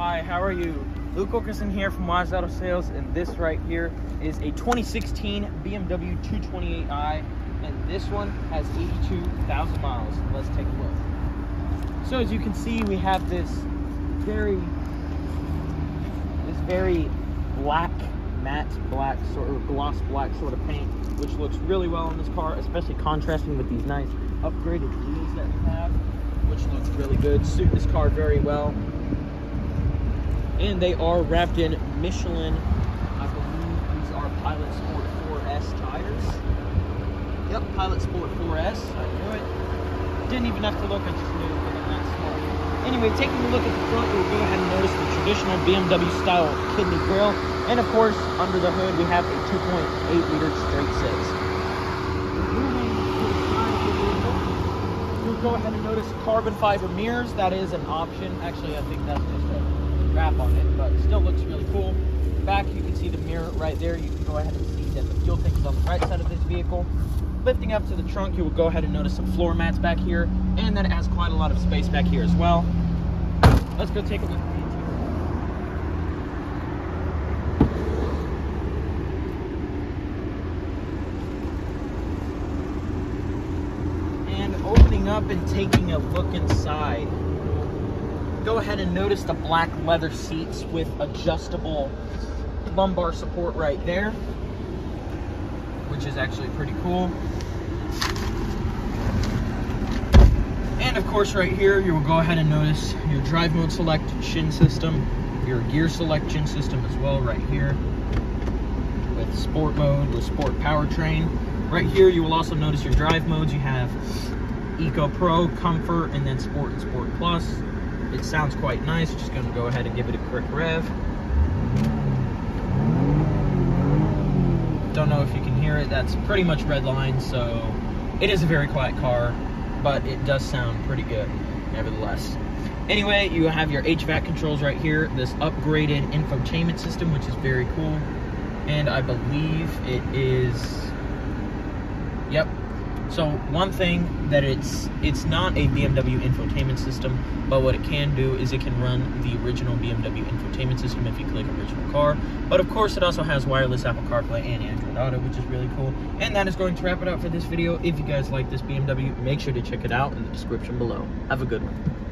Hi, how are you? Luke Wilkerson here from Wise Auto Sales, and this right here is a 2016 BMW 228i, and this one has 82,000 miles. Let's take a look. So as you can see, we have this very, this very black, matte black sort of gloss black sort of paint, which looks really well on this car, especially contrasting with these nice upgraded wheels that we have, which looks really good. Suit this car very well and they are wrapped in Michelin. I believe these are Pilot Sport 4S tires. Yep, Pilot Sport 4S. I knew it. Didn't even have to look. I just knew. Anyway, taking a look at the front, we'll go ahead and notice the traditional BMW style kidney grille, and of course, under the hood, we have a 2.8 liter straight six. You'll go ahead and notice carbon fiber mirrors. That is an option. Actually, I think that's just a wrap on it, but still looks really cool. Back, you can see the mirror right there. You can go ahead and see that the fuel tank is on the right side of this vehicle. Lifting up to the trunk, you will go ahead and notice some floor mats back here, and then it has quite a lot of space back here as well. Let's go take a look. And opening up and taking a look inside go ahead and notice the black leather seats with adjustable lumbar support right there, which is actually pretty cool. And of course right here, you will go ahead and notice your drive mode selection system, your gear selection system as well right here with sport mode, with sport powertrain. Right here, you will also notice your drive modes. You have Eco Pro, Comfort, and then Sport and Sport Plus. It sounds quite nice. Just going to go ahead and give it a quick rev. Don't know if you can hear it. That's pretty much red line, so it is a very quiet car, but it does sound pretty good nevertheless. Anyway, you have your HVAC controls right here, this upgraded infotainment system, which is very cool. And I believe it is, yep, so one thing that it's it's not a BMW infotainment system, but what it can do is it can run the original BMW infotainment system if you click original car. But of course it also has wireless Apple CarPlay and Android Auto, which is really cool. And that is going to wrap it up for this video. If you guys like this BMW, make sure to check it out in the description below. Have a good one.